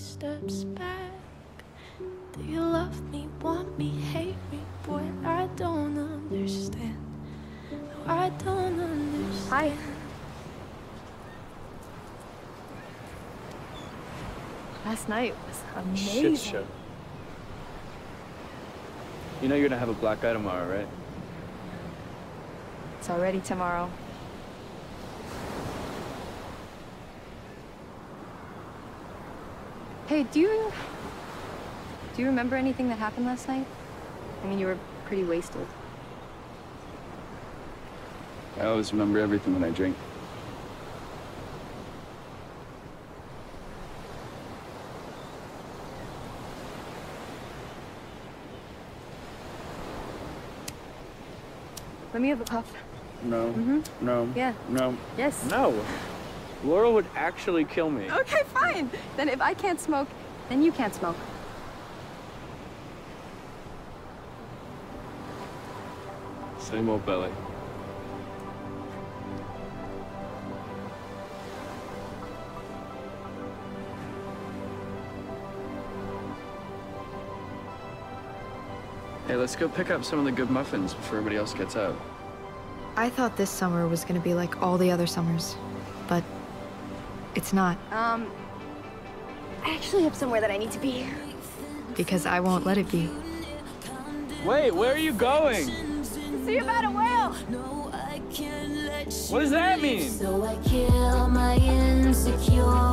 steps back. Do you love me, want me, hate me? Boy, I don't understand. No, I don't understand. Hi. Last night was amazing. Shit show. You know you're gonna have a black eye tomorrow, right? It's already tomorrow. Hey, do you do you remember anything that happened last night? I mean, you were pretty wasted. I always remember everything when I drink. Let me have a puff. No. Mm -hmm. No. Yeah. No. Yes. No. Laurel would actually kill me. Okay, fine. Then if I can't smoke, then you can't smoke. Same old belly. Hey, let's go pick up some of the good muffins before everybody else gets out. I thought this summer was gonna be like all the other summers, but it's not, Um, I actually have somewhere that I need to be. because I won't let it be. Wait, where are you going? See about a whale. What does that mean? So I kill my insecurity.